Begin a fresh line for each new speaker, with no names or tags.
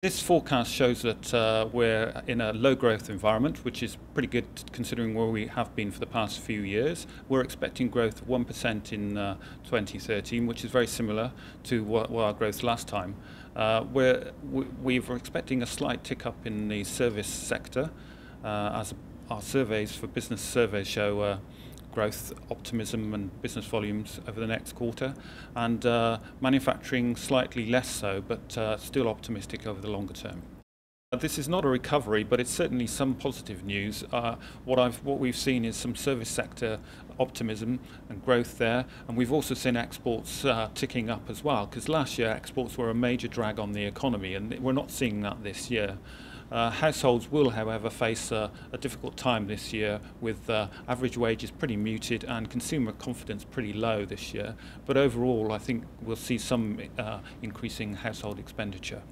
This forecast shows that uh, we're in a low growth environment, which is pretty good considering where we have been for the past few years. We're expecting growth of 1% in uh, 2013, which is very similar to what, what our growth last time. Uh, we're, we, are expecting a slight tick up in the service sector uh, as our surveys for business surveys show uh, growth optimism and business volumes over the next quarter, and uh, manufacturing slightly less so, but uh, still optimistic over the longer term. This is not a recovery, but it's certainly some positive news. Uh, what, I've, what we've seen is some service sector optimism and growth there, and we've also seen exports uh, ticking up as well, because last year exports were a major drag on the economy, and we're not seeing that this year. Uh, households will, however, face uh, a difficult time this year with uh, average wages pretty muted and consumer confidence pretty low this year. But overall, I think we'll see some uh, increasing household expenditure.